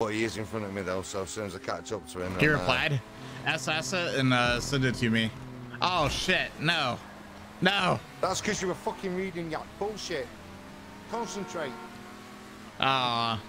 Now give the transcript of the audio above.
Well, he is in front of me though, so as soon as I catch up to him, He uh, replied, SS it and uh, send it to me. Oh shit, no. No. That's because you were fucking reading that bullshit. Concentrate. Ah.